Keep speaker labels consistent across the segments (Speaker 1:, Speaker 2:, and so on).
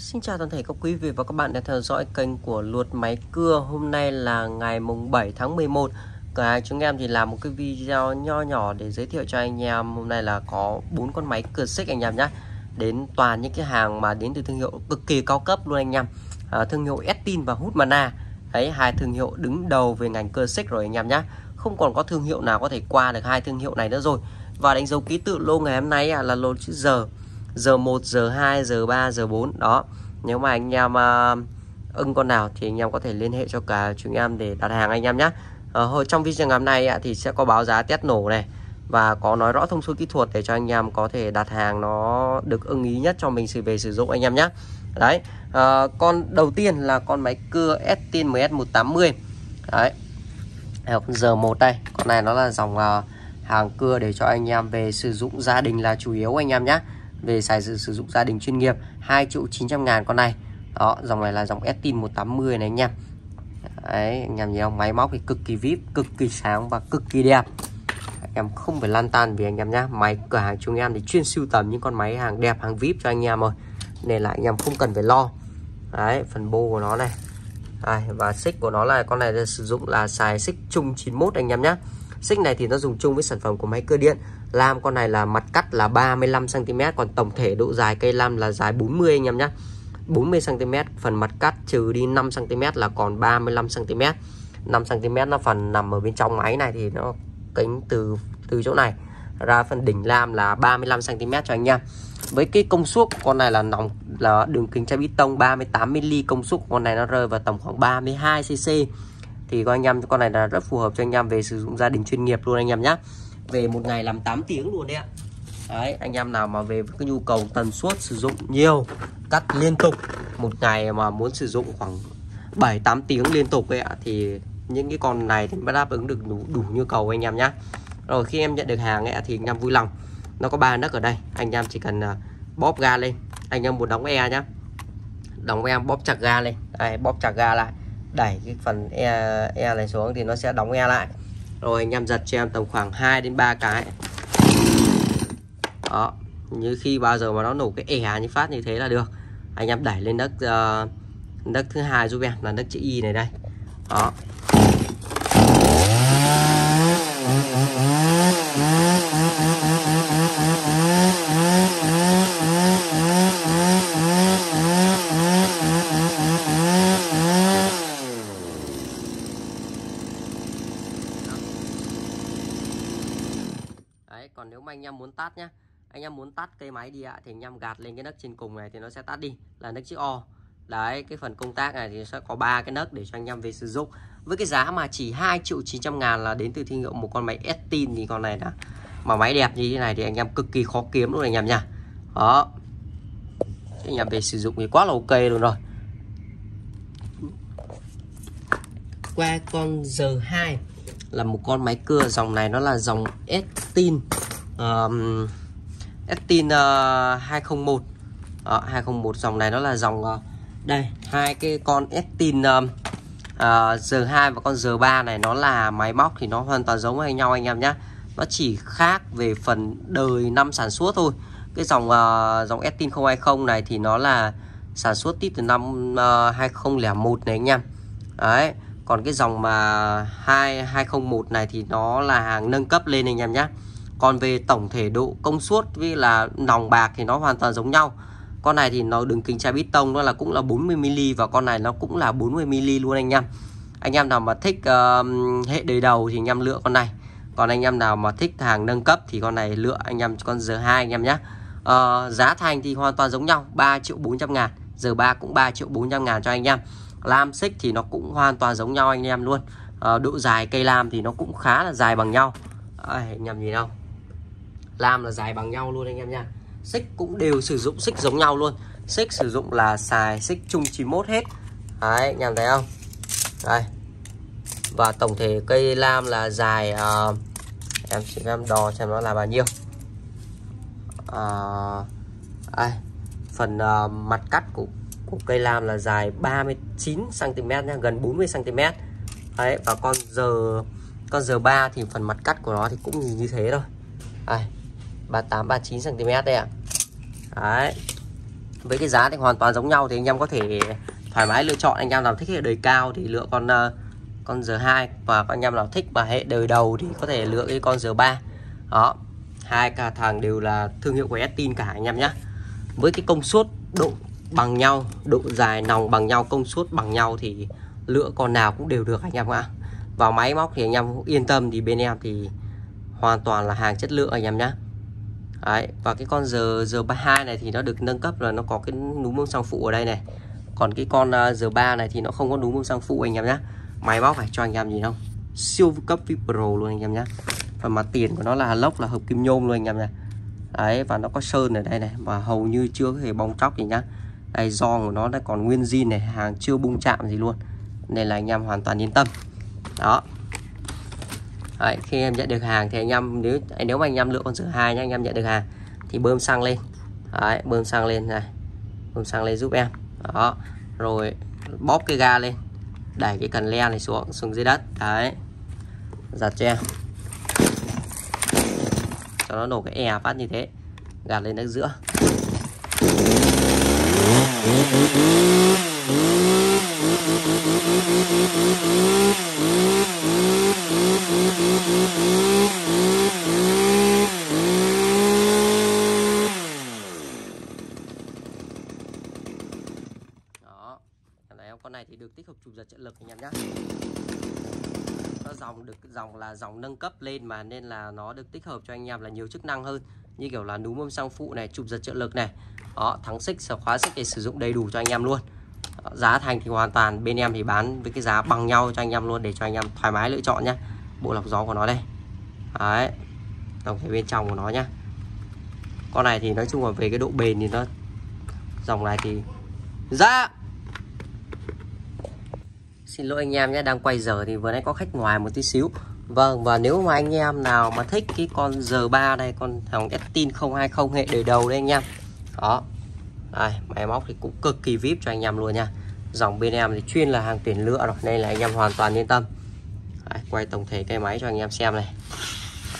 Speaker 1: Xin chào toàn thể các quý vị và các bạn đang theo dõi kênh của Luật Máy Cưa. Hôm nay là ngày mùng 7 tháng 11 Cả chúng em thì làm một cái video nho nhỏ để giới thiệu cho anh em. Hôm nay là có bốn con máy cưa xích anh em nhé Đến toàn những cái hàng mà đến từ thương hiệu cực kỳ cao cấp luôn anh em. À, Thương hiệu Estin và Hutmana. Đấy, hai thương hiệu đứng đầu về ngành cưa xích rồi anh em nhé Không còn có thương hiệu nào có thể qua được hai thương hiệu này nữa rồi. Và đánh dấu ký tự lô ngày hôm nay là lô chữ giờ giờ 1 giờ 2 giờ 3 giờ 4 đó. Nếu mà anh em uh, ưng con nào thì anh em có thể liên hệ cho cả chúng em để đặt hàng anh em nhé. Uh, trong video ngày hôm nay uh, thì sẽ có báo giá test nổ này và có nói rõ thông số kỹ thuật để cho anh em có thể đặt hàng nó được ưng ý nhất cho mình sử về sử dụng anh em nhé. Đấy. Uh, con đầu tiên là con máy cưa Estin MS 180 đấy. Giờ một đây. Con này nó là dòng uh, hàng cưa để cho anh em về sử dụng. Gia đình là chủ yếu anh em nhé về xài sử, sử dụng gia đình chuyên nghiệp 2 triệu 900 ngàn con này. Đó dòng này là dòng Estin 180 này anh em đấy anh em nhìn không? Máy móc thì cực kỳ vip cực kỳ sáng và cực kỳ đẹp. Anh em không phải lan tan vì anh em nhá. Máy cửa hàng chúng em thì chuyên sưu tầm những con máy hàng đẹp hàng vip cho anh em rồi nên là anh em không cần phải lo. Đấy phần bô của nó này. Đấy, và xích của nó là con này sử dụng là xài xích chung 91 anh em nhé xích này thì nó dùng chung với sản phẩm của máy cơ điện. Lam con này là mặt cắt là 35 cm còn tổng thể độ dài cây lam là dài 40 anh em nhé 40 cm phần mặt cắt trừ đi 5 cm là còn 35 cm 5 cm nó phần nằm ở bên trong máy này thì nó kính từ từ chỗ này. Ra phần đỉnh lam là 35 cm cho anh em với cái công suất, con này là nòng, là đường kính chai bít tông 38 mm công suất, con này nó rơi vào tầm khoảng 32 cc thì coi anh em con này là rất phù hợp cho anh em về sử dụng gia đình chuyên nghiệp luôn anh em nhé về một ngày làm 8 tiếng luôn đấy ạ. Đấy anh em nào mà về với cái nhu cầu tần suất sử dụng nhiều cắt liên tục một ngày mà muốn sử dụng khoảng 7 8 tiếng liên tục ấy ạ thì những cái con này thì mới đáp ứng được đủ, đủ nhu cầu anh em nhé rồi khi em nhận được hàng ấy thì anh em vui lòng. Nó có ba nấc ở đây anh em chỉ cần à, bóp ga lên. Anh em muốn đóng e nhá. Đóng e bóp chặt ga lên. Đây bóp chặt ga lại đẩy cái phần e, e này xuống thì nó sẽ đóng e lại. Rồi anh em giật cho em tầm khoảng 2 đến 3 cái. Đó như khi bao giờ mà nó nổ cái ẻ như phát như thế là được. Anh em đẩy lên đất uh, đất thứ hai giúp em là đất chữ y này đây. Đó đấy còn nếu mà anh em muốn tắt nhá anh em muốn tắt cây máy đi ạ thì anh em gạt lên cái nấc trên cùng này thì nó sẽ tắt đi là nấc chữ O. Đấy cái phần công tác này thì sẽ có ba cái nấc để cho anh em về sử dụng. Với cái giá mà chỉ 2 triệu 900 ngàn là đến từ thương hiệu một con máy Estin thì con này là mà máy đẹp như thế này thì anh em cực kỳ khó kiếm luôn anh em nha. Đó. Anh em về sử dụng thì quá là ok luôn rồi. Qua con giờ 2 là một con máy cưa dòng này nó là dòng Estin um, Estin uh, 201 Đó, 201 dòng này nó là dòng uh, đây hai cái con Estin uh, uh, G2 và con G3 này nó là máy móc thì nó hoàn toàn giống với nhau anh em nhé nó chỉ khác về phần đời năm sản xuất thôi. Cái dòng uh, dòng Estin 020 này thì nó là sản xuất tít từ năm ờ, uh, 2001 này anh em. Đấy còn cái dòng mà 2 201 này thì nó là hàng nâng cấp lên anh em nhé còn về tổng thể độ công suất với là nòng bạc thì nó hoàn toàn giống nhau. Con này thì nó đường kính chai bít tông nó là cũng là 40 mm và con này nó cũng là 40 mm luôn anh em. Anh em nào mà thích uh, hệ đời đầu thì anh em lựa con này. Còn anh em nào mà thích hàng nâng cấp thì con này lựa anh em con giờ hai anh em nhé. Uh, giá thành thì hoàn toàn giống nhau 3 triệu 400 ngàn. Giờ 3 cũng 3 triệu 400 ngàn cho anh em. Lam xích thì nó cũng hoàn toàn giống nhau anh em luôn. Uh, độ dài cây lam thì nó cũng khá là dài bằng nhau. À, anh em nhìn không? Lam là dài bằng nhau luôn anh em nha. Xích cũng đều sử dụng xích giống nhau luôn. Xích sử dụng là xài xích chung 91 hết. Đấy anh em thấy không? Đây. Và tổng thể cây lam là dài uh, em chỉ em đo xem nó là bao nhiêu. Uh, đây, phần uh, mặt cắt của của cây lam là dài 39 cm nha, gần 40 cm. Đấy và con giờ con giờ 3 thì phần mặt cắt của nó thì cũng như thế thôi. Đây, 38 39 cm đây ạ. À. Đấy. với cái giá thì hoàn toàn giống nhau thì anh em có thể thoải mái lựa chọn anh em nào thích hệ đời cao thì lựa con uh, con giờ 2 và anh em nào thích mà hệ đời đầu thì có thể lựa cái con giờ 3. đó hai cả thằng đều là thương hiệu của Estin cả anh em nhé với cái công suất độ bằng nhau độ dài nòng bằng nhau công suất bằng nhau thì lựa con nào cũng đều được anh em ạ vào máy móc thì anh em yên tâm thì bên em thì hoàn toàn là hàng chất lượng anh em nhé Đấy, và cái con giờ giờ 32 này thì nó được nâng cấp là nó có cái núm bơm xăng phụ ở đây này. Còn cái con à, giờ 3 này thì nó không có núm bơm xăng phụ anh em nhé máy móc phải cho anh em gì không? Siêu cấp vipro luôn anh em nhé và mặt tiền của nó là lốc là hợp kim nhôm luôn anh em nhé đấy và nó có sơn ở đây này và hầu như chưa có hề bong chóc gì nhá. Đây giòn của nó đã còn nguyên zin này hàng chưa bung chạm gì luôn. Nên là anh em hoàn toàn yên tâm. Đó. Đấy, khi em nhận được hàng thì anh em nếu nếu mà anh em lựa con số 2 nhá anh em nhận được hàng thì bơm xăng lên. Đấy, bơm xăng lên này bơm xăng lên giúp em. Đó rồi bóp cái ga lên đẩy cái cần le này xuống xuống dưới đất. Đấy giật cho em. Cho nó nổ cái e phát như thế gạt lên đất giữa đó này con này thì được tích hợp chụp giật trợ lực anh em nhé nó dòng được, dòng là dòng nâng cấp lên mà nên là nó được tích hợp cho anh em là nhiều chức năng hơn. Như kiểu là núm bơm xăng phụ này chụp giật trợ lực này. Đó, thắng xích khóa xích để sử dụng đầy đủ cho anh em luôn. Giá thành thì hoàn toàn bên em thì bán với cái giá bằng nhau cho anh em luôn để cho anh em thoải mái lựa chọn nhé bộ lọc gió của nó đây. Đấy, tổng thể bên trong của nó nhá. Con này thì nói chung là về cái độ bền thì nó, dòng này thì ra dạ! Xin lỗi anh em nhé đang quay giờ thì vừa nãy có khách ngoài một tí xíu. Vâng và nếu mà anh em nào mà thích cái con giờ 3 đây con thằng Estin 020 hệ đời đầu đây anh em. Đó. Đây máy móc thì cũng cực kỳ vip cho anh em luôn nha. Dòng bên em thì chuyên là hàng tuyển lựa rồi nên là anh em hoàn toàn yên tâm. Đấy, quay tổng thể cây máy cho anh em xem này.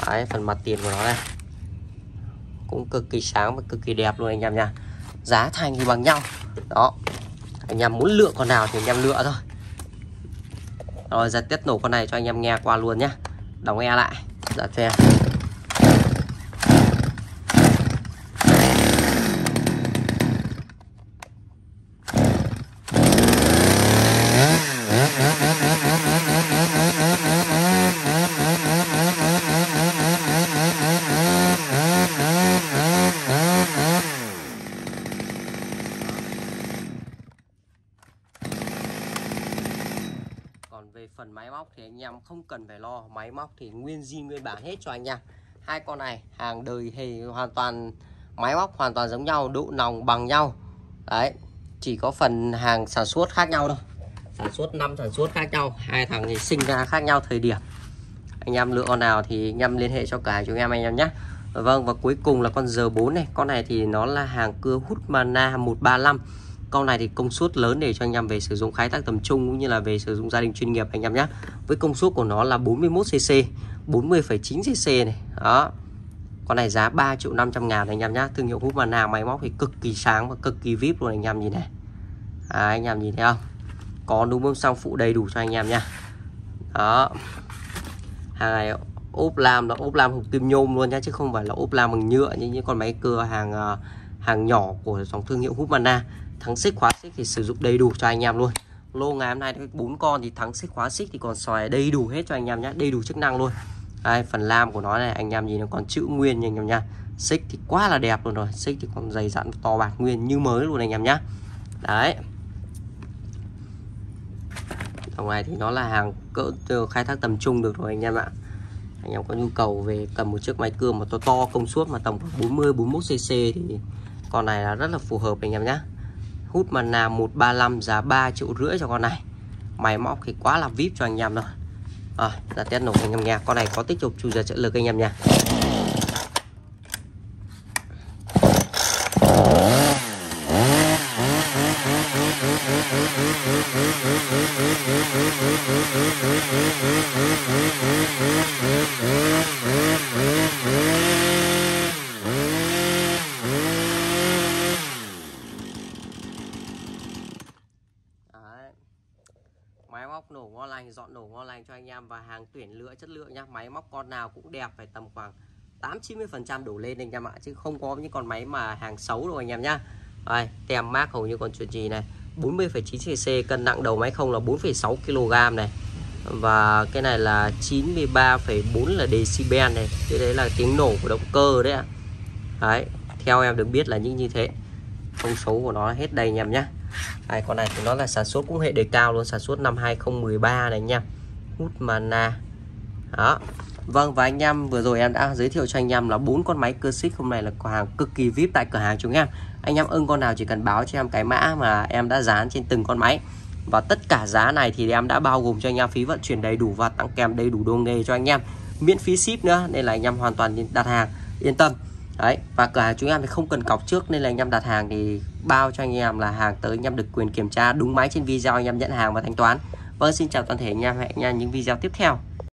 Speaker 1: Đấy, phần mặt tiền của nó đây. Cũng cực kỳ sáng và cực kỳ đẹp luôn anh em nha. Giá thành thì bằng nhau. Đó. Anh em muốn lựa con nào thì anh em lựa thôi rồi, giật tiết nổ con này cho anh em nghe qua luôn nhé đóng e lại. Giật cho em phần máy móc thì anh em không cần phải lo. Máy móc thì nguyên di nguyên bản hết cho anh em. Hai con này, hàng đời thì hoàn toàn, máy móc hoàn toàn giống nhau độ nòng bằng nhau. Đấy, chỉ có phần hàng sản xuất khác nhau thôi. Sản xuất năm sản xuất khác nhau, hai thằng thì sinh ra khác nhau thời điểm. Anh em lựa con nào thì anh em liên hệ cho cả chúng em anh em nhé. Vâng và cuối cùng là con giờ 4 này. Con này thì nó là hàng cưa hút mana 135 con này thì công suất lớn để cho anh em về sử dụng khai thác tầm trung cũng như là về sử dụng gia đình chuyên nghiệp anh em nhé. Với công suất của nó là 41 cc 40,9 cc này. Đó. Con này giá 3 triệu 500 ngàn anh em nhé. Thương hiệu hút mana máy móc thì cực kỳ sáng và cực kỳ vip luôn anh em nhìn này. À, anh em nhìn thấy không? Có núm bơm xăng phụ đầy đủ cho anh em nha đó. Hàng này ốp làm là ốp làm hộp kim nhôm luôn nhá chứ không phải là ốp làm bằng nhựa như những con máy cưa hàng ờ, hàng nhỏ của dòng thương hiệu Hupmana thắng xích khóa xích thì sử dụng đầy đủ cho anh em luôn. Lô ngày hôm nay bốn con thì thắng xích khóa xích thì còn xoài đầy đủ hết cho anh em nhé đầy đủ chức năng luôn. Đây, phần lam của nó này, anh em nhìn nó còn chữ nguyên nha anh em nha xích thì quá là đẹp luôn rồi, xích thì còn dày dặn to bạc nguyên như mới luôn anh em nhé đấy. Dòng này thì nó là hàng cỡ ờ, khai thác tầm trung được rồi anh em ạ. Anh em có nhu cầu về cầm một chiếc máy cưa mà to to, công suất mà tầm 40 41 cc thì con này là rất là phù hợp anh em nhé hút mặt nạ 135 giá 3 triệu rưỡi cho con này. Máy móc thì quá là vip cho anh em rồi à, là test nổ anh em nha con này có tích hợp chủ giờ trợ lực anh em nha. Nổ ngon lành dọn nổ ngon lành cho anh em và hàng tuyển lựa chất lượng nhá. Máy móc con nào cũng đẹp phải tầm khoảng 8 90 phần trăm đổ lên anh em ạ chứ không có những con máy mà hàng xấu đâu anh em nhá. Đây tem mát hầu như còn chuyện gì này? 40,9 cc cân nặng đầu máy không là 4,6 kg này. Và cái này là 93,4 là decibel này. Cái đấy là tiếng nổ của động cơ đấy ạ. Đấy theo em được biết là những như thế. Thông số của nó hết đây anh em nhé đây, con này thì nó là sản xuất cũng hệ đề cao luôn sản xuất năm 2013 này anh em hút mana. Đó. Vâng và anh em vừa rồi em đã giới thiệu cho anh em là bốn con máy cơ xích hôm nay là cửa hàng cực kỳ vip tại cửa hàng chúng em anh em ưng con nào chỉ cần báo cho em cái mã mà em đã dán trên từng con máy. Và tất cả giá này thì em đã bao gồm cho anh em phí vận chuyển đầy đủ và tặng kèm đầy đủ đồ nghề cho anh em miễn phí ship nữa nên là anh em hoàn toàn đặt hàng. Yên tâm đấy, và cửa hàng chúng em thì không cần cọc trước nên là anh em đặt hàng thì bao cho anh em là hàng tới anh em được quyền kiểm tra đúng máy trên video anh em nhận hàng và thanh toán. Vâng xin chào toàn thể anh em, hẹn nha những video tiếp theo.